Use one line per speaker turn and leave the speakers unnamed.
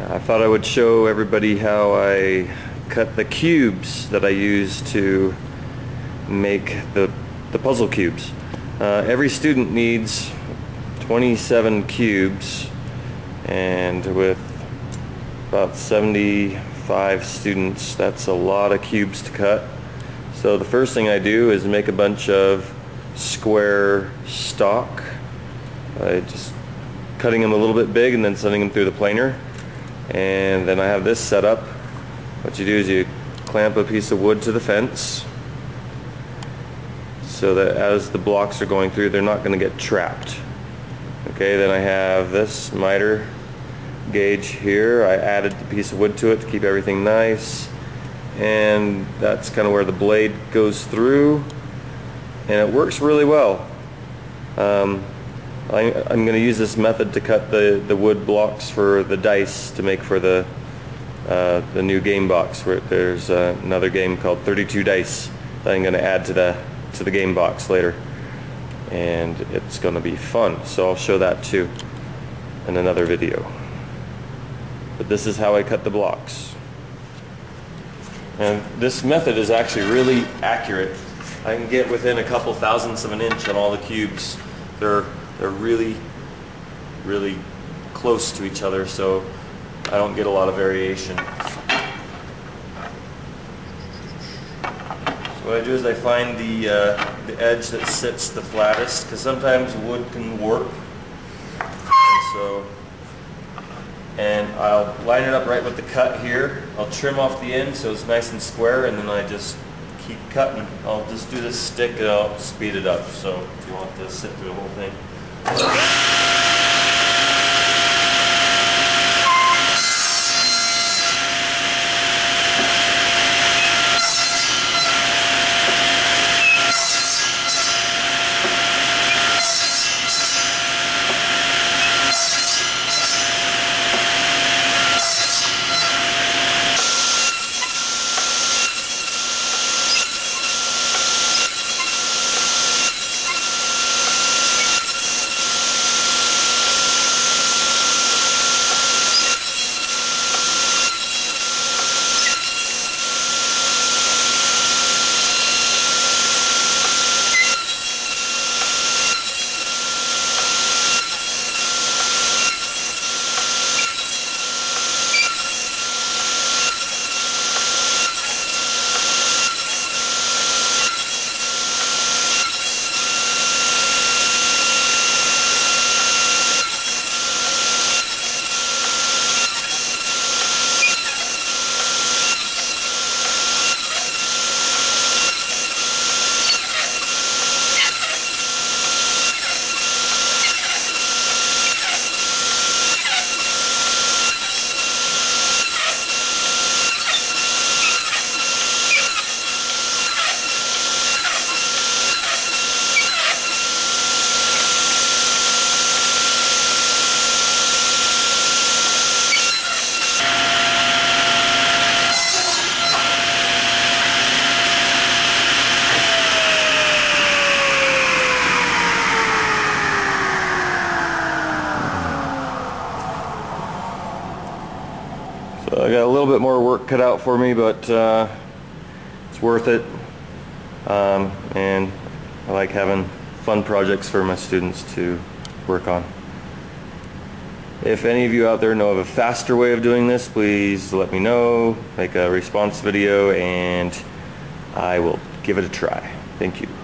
I thought I would show everybody how I cut the cubes that I use to make the, the puzzle cubes. Uh, every student needs 27 cubes and with about 75 students that's a lot of cubes to cut. So the first thing I do is make a bunch of square stock. I just cutting them a little bit big and then sending them through the planer. And then I have this set up. What you do is you clamp a piece of wood to the fence so that as the blocks are going through they're not going to get trapped. Okay, then I have this miter gauge here. I added the piece of wood to it to keep everything nice and that's kind of where the blade goes through and it works really well. Um, I, am going to use this method to cut the, the wood blocks for the dice to make for the uh, the new game box. Where there's uh, another game called 32 Dice that I'm going to add to the to the game box later, and it's going to be fun. So I'll show that too in another video. But this is how I cut the blocks. And this method is actually really accurate. I can get within a couple thousandths of an inch on all the cubes. They're, they're really, really close to each other, so I don't get a lot of variation. So what I do is I find the, uh, the edge that sits the flattest, because sometimes wood can warp. And so and I'll line it up right with the cut here. I'll trim off the end so it's nice and square and then I just keep cutting. I'll just do this stick and I'll speed it up so if you want to sit through the whole thing. Ugh. So I got a little bit more work cut out for me, but uh, it's worth it. Um, and I like having fun projects for my students to work on. If any of you out there know of a faster way of doing this, please let me know, make a response video, and I will give it a try. Thank you.